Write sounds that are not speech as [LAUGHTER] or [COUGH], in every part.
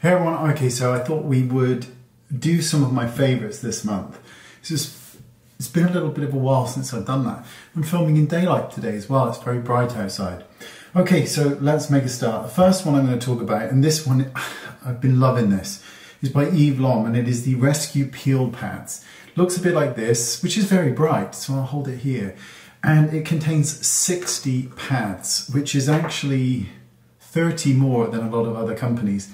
Hey everyone, okay, so I thought we would do some of my favourites this month. It's just, it's been a little bit of a while since I've done that. I'm filming in daylight today as well, it's very bright outside. Okay, so let's make a start. The first one I'm going to talk about, and this one, [SIGHS] I've been loving this, is by Eve Lom, and it is the Rescue Peel Pads. Looks a bit like this, which is very bright, so I'll hold it here. And it contains 60 pads, which is actually 30 more than a lot of other companies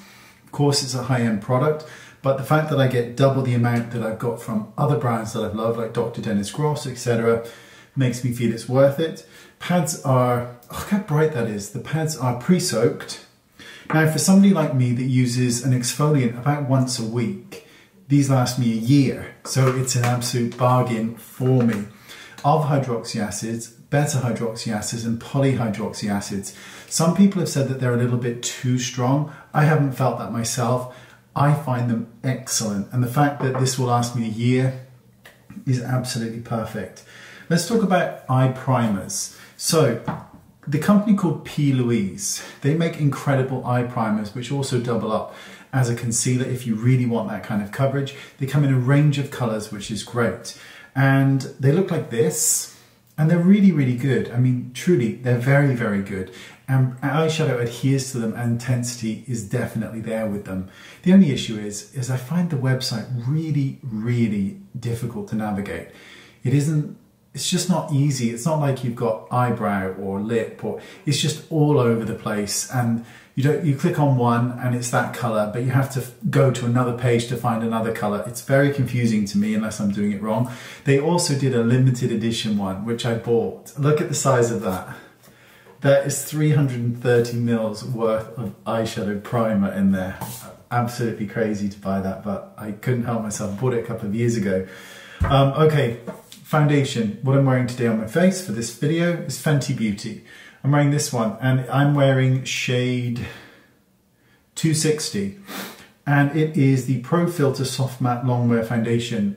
course, it's a high-end product, but the fact that I get double the amount that I've got from other brands that I've loved, like Dr. Dennis Gross, etc., makes me feel it's worth it. Pads are, look how bright that is. The pads are pre-soaked. Now, for somebody like me that uses an exfoliant about once a week, these last me a year, so it's an absolute bargain for me. Of hydroxy acids, beta hydroxy acids and polyhydroxy acids. Some people have said that they're a little bit too strong. I haven't felt that myself. I find them excellent. And the fact that this will last me a year is absolutely perfect. Let's talk about eye primers. So the company called P. Louise, they make incredible eye primers, which also double up as a concealer if you really want that kind of coverage. They come in a range of colors, which is great. And they look like this and they're really, really good. I mean, truly, they're very, very good. And eyeshadow adheres to them and intensity is definitely there with them. The only issue is, is I find the website really, really difficult to navigate. It isn't, it's just not easy. It's not like you've got eyebrow or lip or, it's just all over the place. And you don't you click on one and it's that color but you have to go to another page to find another color. It's very confusing to me unless i'm doing it wrong. They also did a limited edition one which i bought. Look at the size of that. That is 330 mils worth of eyeshadow primer in there. Absolutely crazy to buy that but i couldn't help myself. Bought it a couple of years ago. Um, okay foundation what i'm wearing today on my face for this video is fenty beauty I'm wearing this one and I'm wearing shade 260 and it is the Pro Filt'r Soft Matte Longwear Foundation.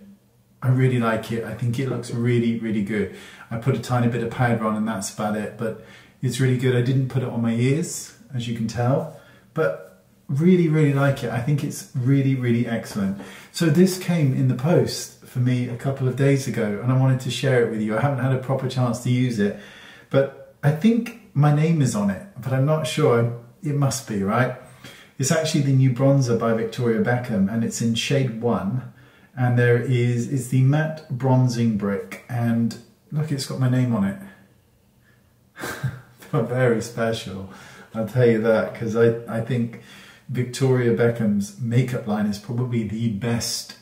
I really like it. I think it looks really, really good. I put a tiny bit of powder on and that's about it, but it's really good. I didn't put it on my ears, as you can tell, but really, really like it. I think it's really, really excellent. So this came in the post for me a couple of days ago and I wanted to share it with you. I haven't had a proper chance to use it, but I think my name is on it, but I'm not sure. It must be, right? It's actually the new bronzer by Victoria Beckham and it's in shade one. And there is, it's the matte bronzing brick and look, it's got my name on it. [LAUGHS] very special, I'll tell you that, because I, I think Victoria Beckham's makeup line is probably the best.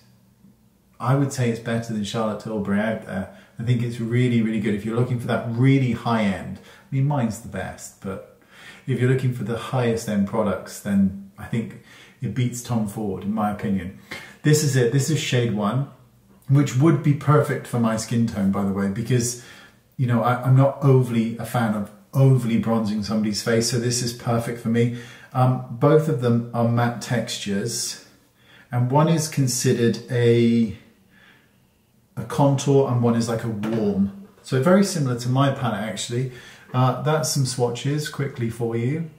I would say it's better than Charlotte Tilbury out there. I think it's really, really good. If you're looking for that really high end, I mean, mine's the best, but if you're looking for the highest end products, then I think it beats Tom Ford, in my opinion. This is it. This is shade one, which would be perfect for my skin tone, by the way, because, you know, I, am not overly a fan of overly bronzing somebody's face, so this is perfect for me. Um, both of them are matte textures, and one is considered a a contour and one is like a warm. So very similar to my palette actually. Uh, that's some swatches quickly for you.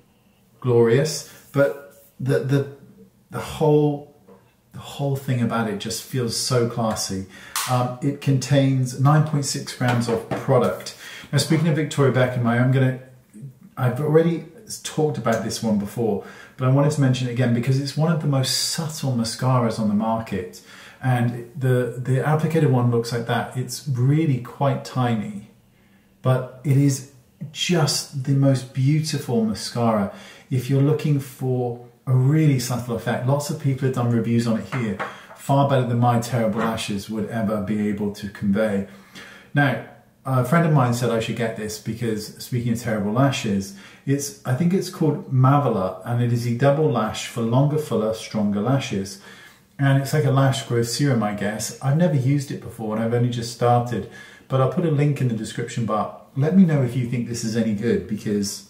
Glorious. But the, the, the whole the whole thing about it just feels so classy. Um, it contains 9.6 grams of product. Now speaking of Victoria Beckham, I am gonna, I've already talked about this one before, but I wanted to mention it again because it's one of the most subtle mascaras on the market. And the the applicator one looks like that. It's really quite tiny but it is just the most beautiful mascara. If you're looking for a really subtle effect lots of people have done reviews on it here. Far better than my terrible lashes would ever be able to convey. Now a friend of mine said I should get this because speaking of terrible lashes, it's I think it's called Mavala and it is a double lash for longer, fuller, stronger lashes and it's like a lash growth serum I guess. I've never used it before and I've only just started but I'll put a link in the description bar. Let me know if you think this is any good because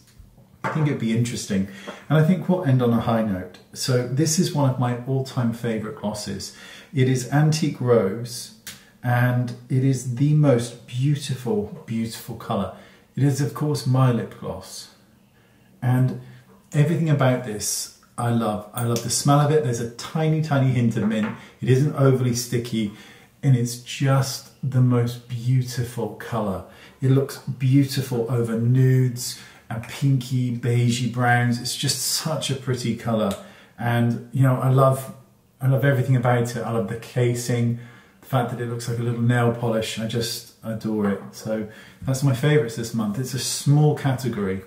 I think it'd be interesting and I think we'll end on a high note. So this is one of my all-time favorite glosses. It is Antique Rose and it is the most beautiful, beautiful color. It is of course my lip gloss and everything about this I love. I love the smell of it. There's a tiny, tiny hint of mint. It isn't overly sticky and it's just the most beautiful color. It looks beautiful over nudes and pinky, beigey browns. It's just such a pretty color. And you know, I love, I love everything about it. I love the casing, the fact that it looks like a little nail polish. I just adore it. So that's my favorites this month. It's a small category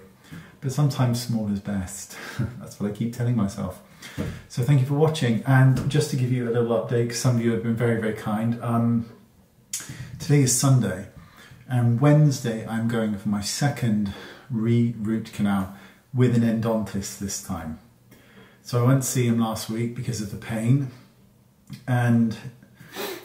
but sometimes small is best. [LAUGHS] That's what I keep telling myself. So thank you for watching. And just to give you a little update, because some of you have been very, very kind. Um, today is Sunday, and Wednesday I'm going for my second re-root canal with an endodontist this time. So I went to see him last week because of the pain, and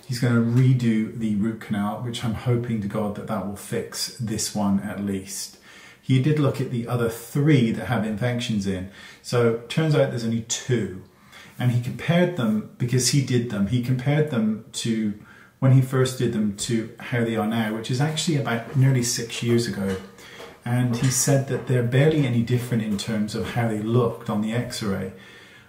he's going to redo the root canal, which I'm hoping to God that that will fix this one at least he did look at the other three that have infections in. So turns out there's only two. And he compared them, because he did them, he compared them to when he first did them to how they are now, which is actually about nearly six years ago. And he said that they're barely any different in terms of how they looked on the x-ray.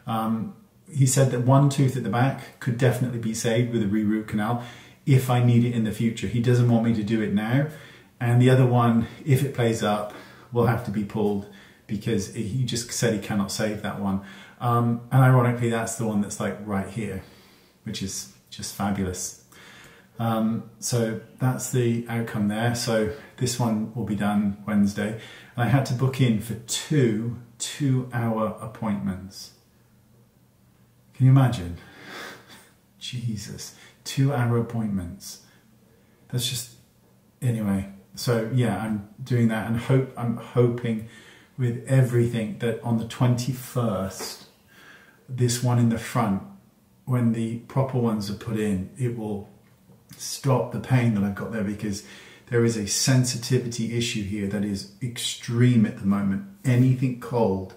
Um, he said that one tooth at the back could definitely be saved with a re-root canal if I need it in the future. He doesn't want me to do it now. And the other one, if it plays up, will have to be pulled because he just said he cannot save that one. Um, and ironically, that's the one that's like right here, which is just fabulous. Um, so that's the outcome there. So this one will be done Wednesday. And I had to book in for two two hour appointments. Can you imagine? Jesus, two hour appointments. That's just, anyway, so yeah, I'm doing that and hope I'm hoping with everything that on the 21st, this one in the front, when the proper ones are put in, it will stop the pain that I've got there because there is a sensitivity issue here that is extreme at the moment. Anything cold,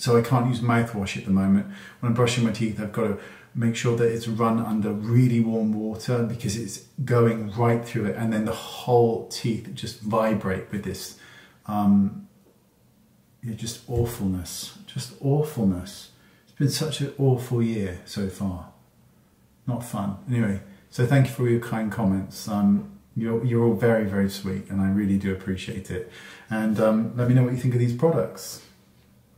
so I can't use mouthwash at the moment. When I'm brushing my teeth, I've got to make sure that it's run under really warm water because it's going right through it and then the whole teeth just vibrate with this um, just awfulness just awfulness. It's been such an awful year so far. Not fun. Anyway so thank you for your kind comments. Um, you're, you're all very very sweet and I really do appreciate it. And um, let me know what you think of these products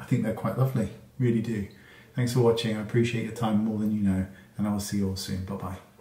I think they're quite lovely really do Thanks for watching. I appreciate your time more than you know, and I will see you all soon. Bye bye.